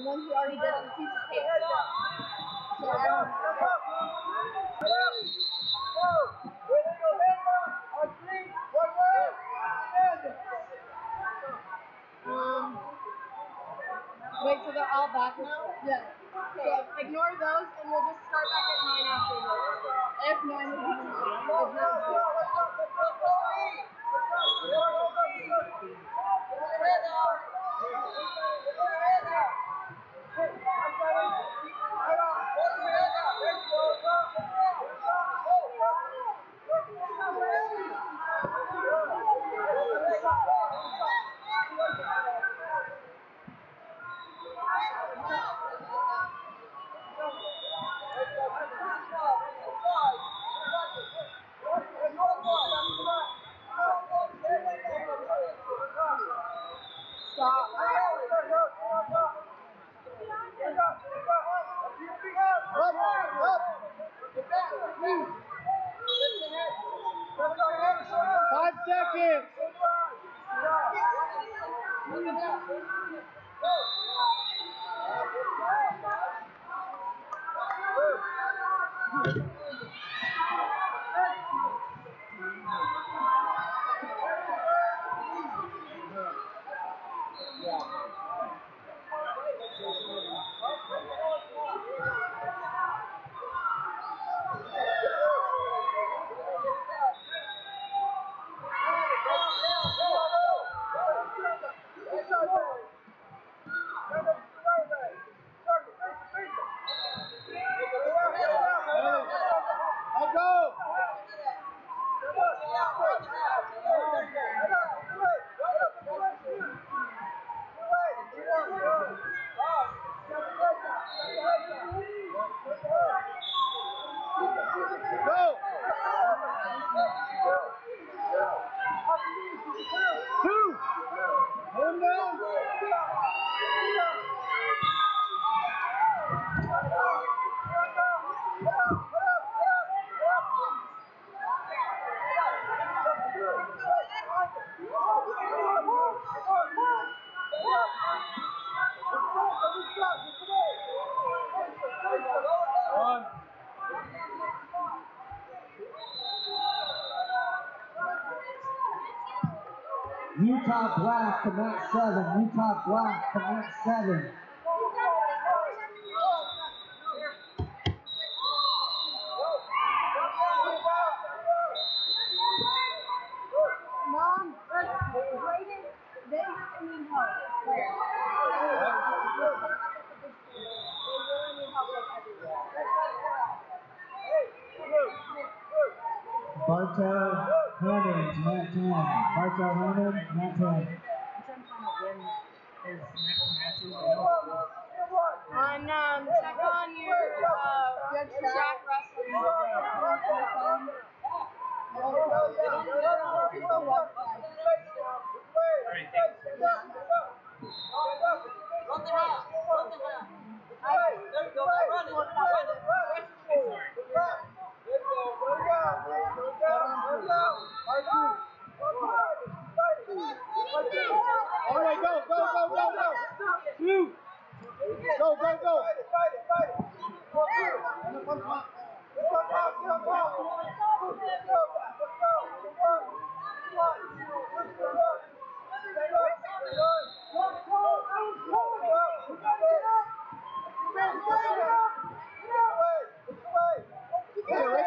the ones we already did on the piece of cake. So don't. Um, wait, so they're all back now? Yeah. Okay, ignore Five seconds. Let go. Go. Two. Hold down. One. Utah Black to seven. Utah Black to seven. Mom, Brayden, they need help. Where? They really need help like everywhere. Barto Herman to mat ten. Barto Herman, mat ten. On um, check on your uh, Jack Russell. Go, go, go, Yeah.